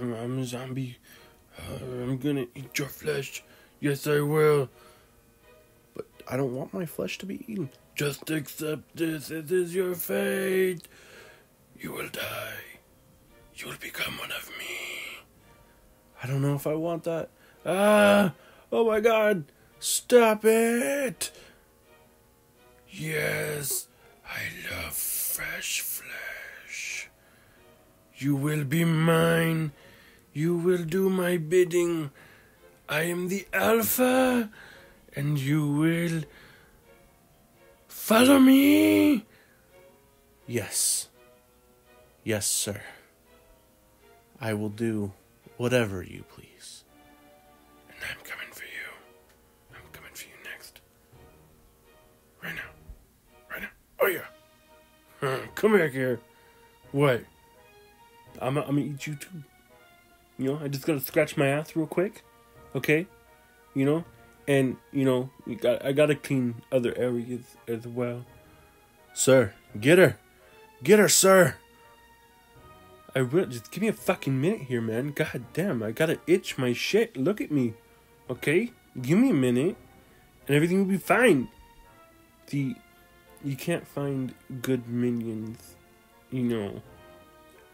I'm a zombie. I'm gonna eat your flesh. Yes, I will. But I don't want my flesh to be eaten. Just accept this. It is your fate. You will die. You will become one of me. I don't know if I want that. Ah! Oh my god! Stop it! Yes, I love fresh flesh. You will be mine. You will do my bidding. I am the Alpha, and you will follow me. Yes. Yes, sir. I will do whatever you please. And I'm coming for you. I'm coming for you next. Right now. Right now. Oh, yeah. Come back here. What? I'm, I'm gonna eat you too. You know, I just gotta scratch my ass real quick. Okay? You know? And, you know, you got, I gotta clean other areas as well. Sir, get her. Get her, sir. I will just give me a fucking minute here, man. God damn, I gotta itch my shit. Look at me. Okay? Give me a minute and everything will be fine. The you can't find good minions, you know,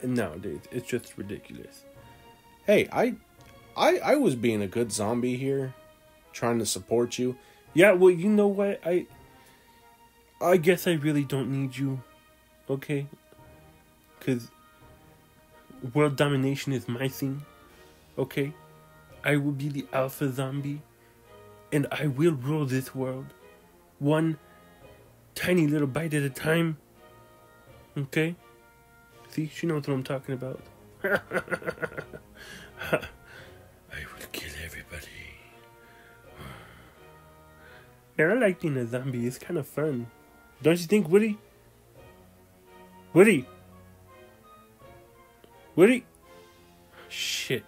nowadays. It's just ridiculous. Hey, I I I was being a good zombie here, trying to support you. Yeah, well, you know what? I I guess I really don't need you. Okay? Cuz world domination is my thing. Okay? I will be the alpha zombie and I will rule this world. One tiny little bite at a time. Okay? See, she knows what I'm talking about. I will kill everybody. Man, I like being a zombie. It's kind of fun. Don't you think, Woody? Woody? Woody? Shit.